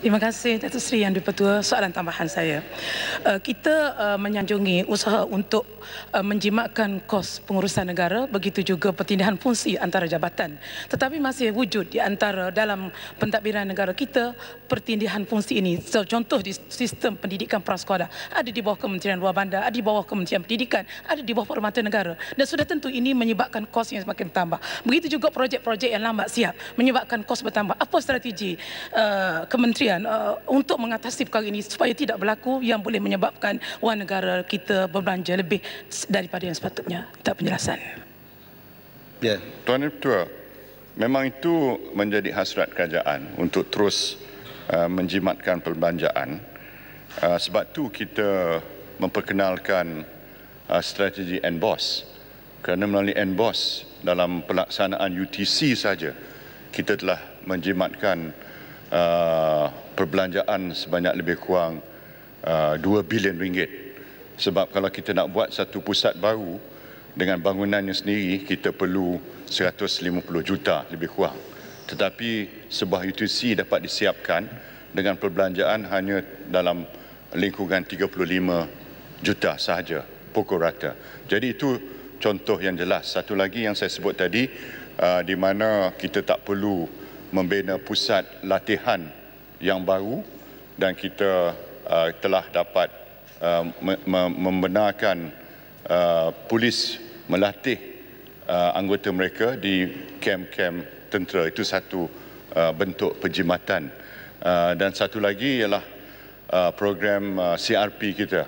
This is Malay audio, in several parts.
Terima kasih Datuk Seri Yang Dipertua. Soalan tambahan saya. Uh, kita uh, menyanjungi usaha untuk uh, menjimatkan kos pengurusan negara begitu juga pertindahan fungsi antara jabatan. Tetapi masih wujud di antara dalam pentadbiran negara kita pertindahan fungsi ini. Contoh di sistem pendidikan prasekolah ada di bawah Kementerian Luar Bandar, ada di bawah Kementerian Pendidikan, ada di bawah Permata Negara. Dan sudah tentu ini menyebabkan kos yang semakin bertambah. Begitu juga projek-projek yang lambat siap menyebabkan kos bertambah. Apa strategi uh, Kementerian kementerian uh, untuk mengatasi perkara ini supaya tidak berlaku yang boleh menyebabkan wang negara kita berbelanja lebih daripada yang sepatutnya. Minta penjelasan. Ya, Tuan Ketua, memang itu menjadi hasrat kerajaan untuk terus uh, menjimatkan perbelanjaan. Uh, sebab tu kita memperkenalkan uh, strategi NBOS. Kerana melalui NBOS dalam pelaksanaan UTC saja kita telah menjimatkan uh, perbelanjaan sebanyak lebih kurang uh, 2 bilion ringgit. Sebab kalau kita nak buat satu pusat baru dengan bangunannya sendiri, kita perlu 150 juta lebih kurang. Tetapi sebuah UTC dapat disiapkan dengan perbelanjaan hanya dalam lingkungan 35 juta sahaja pukul rata. Jadi itu contoh yang jelas. Satu lagi yang saya sebut tadi, uh, di mana kita tak perlu membina pusat latihan yang baru dan kita uh, telah dapat uh, membenarkan uh, polis melatih uh, anggota mereka di kem-kem tentera. Itu satu uh, bentuk penjimatan uh, dan satu lagi ialah uh, program uh, CRP kita.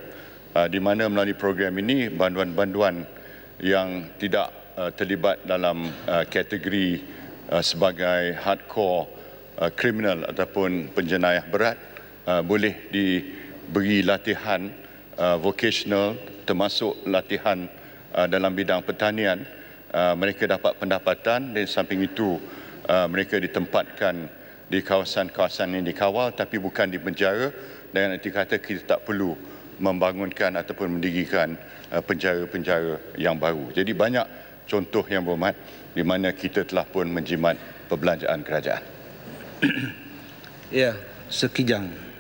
Uh, di mana melalui program ini banduan-banduan yang tidak uh, terlibat dalam uh, kategori Uh, sebagai hardcore uh, kriminal ataupun penjenayah berat uh, boleh diberi latihan vocational termasuk latihan dalam bidang pertanian mereka dapat pendapatan dan samping itu mereka ditempatkan di kawasan-kawasan yang dikawal tapi bukan di penjara dan nanti kata kita tak perlu membangunkan ataupun mendirikan penjara-penjara yang baru. Jadi banyak contoh yang berhormat di mana kita telah pun menjimat perbelanjaan kerajaan. ya, sekijang.